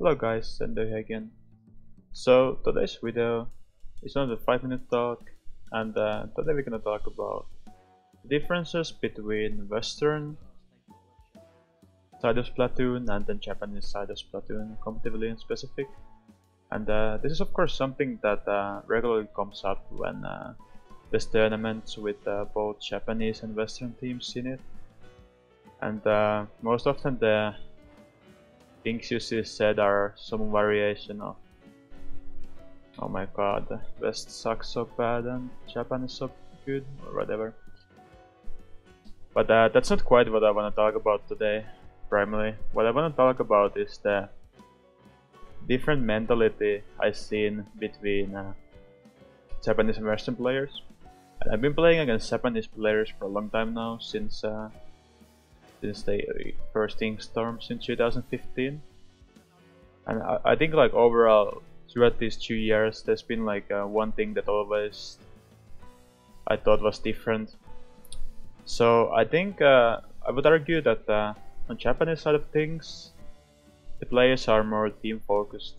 Hello guys, Sendou here again. So today's video is another 5 minute talk and uh, today we're gonna talk about the differences between Western side of Splatoon and then Japanese side of Splatoon, competitively in specific. And uh, this is of course something that uh, regularly comes up when uh, there's tournaments with uh, both Japanese and Western teams in it. And uh, most often the things you see said are some variation of Oh my god, West sucks so bad and Japan is so good, or whatever. But uh, that's not quite what I want to talk about today, primarily. What I want to talk about is the different mentality I've seen between uh, Japanese and Western players. I've been playing against Japanese players for a long time now, since uh, since the first Inkstorms in 2015. And I, I, think like overall throughout these two years there's been like uh, one thing that always I thought was different. So I think uh, I would argue that uh, on Japanese side of things the players are more team focused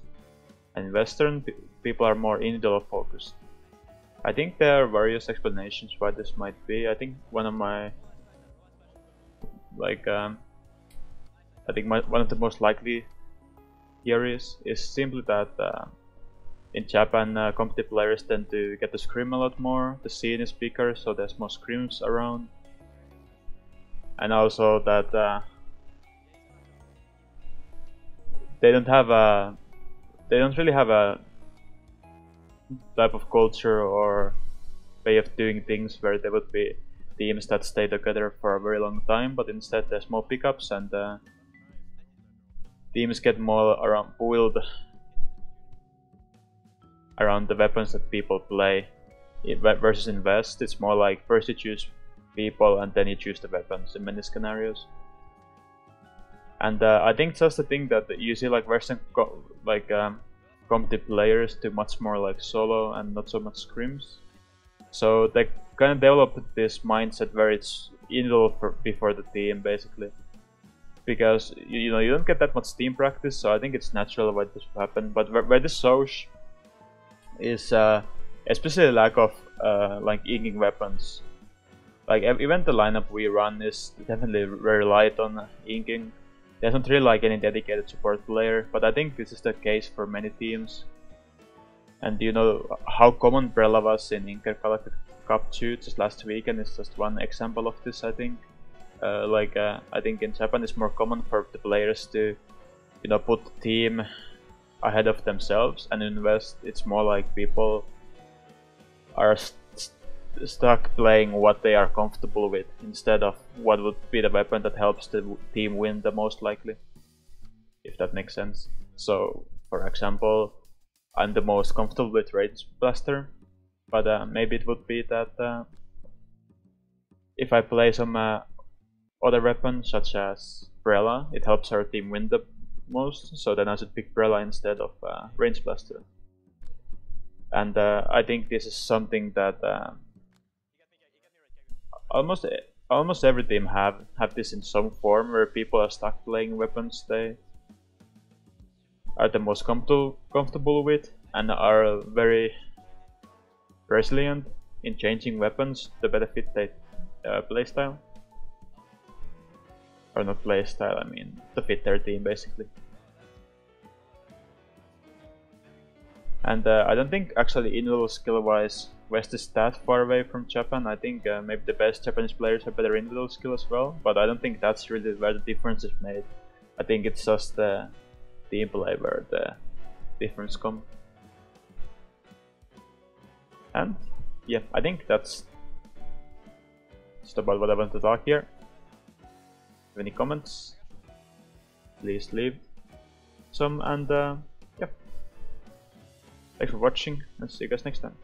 and Western people are more individual focused. I think there are various explanations why this might be. I think one of my like um, I think my, one of the most likely theories is simply that uh, in Japan uh, competitive players tend to get to scrim a lot more, the scene is bigger so there's more scrims around. And also that uh, they don't have a they don't really have a type of culture or way of doing things where they would be teams that stay together for a very long time, but instead there's more pickups and uh, teams get more around build around the weapons that people play. versus invest, it's more like first you choose people and then you choose the weapons in many scenarios. And uh, I think just the thing that you see like Western like um, competitive players do much more like solo and not so much scrims. So they kind of developed this mindset where it's in individual before the team basically. Because you, know you don't get that much team practice so I think it's natural why this will happen. But where, where this shows is uh, especially lack of uh, like inking weapons. Like even the lineup we run is definitely very light on inking there's not really like any dedicated support player but I think this is the case for many teams. And you know how common Brella was in Inkergalactic Cup 2 just last weekend is just one example of this I think. Uh, like uh, I think in Japan it's more common for the players to you know put the team ahead of themselves and invest it's more like people are st stuck playing what they are comfortable with instead of what would be the weapon that helps the team win the most likely if that makes sense so for example I'm the most comfortable with Range Blaster but uh, maybe it would be that uh, if I play some uh, other weapon such as Brella, it helps our team win the most, so then I should pick Brella instead of uh, Range Blaster. And uh, I think this is something that uh, almost almost every team have have this in some form where people are stuck playing weapons they are the most comfortable comfortable with and are very resilient in changing weapons to better fit their uh, playstyle. Or not playstyle, I mean to fit their team basically. And uh, I don't think actually individual skill wise West is that far away from Japan. I think uh, maybe the best Japanese players have better individual skill as well, but I don't think that's really where the difference is made. I think it's just the team play where the difference comes. And yeah, I think that's just about what I want to talk here. Any comments? Please leave some and uh, yeah. Thanks for watching and see you guys next time.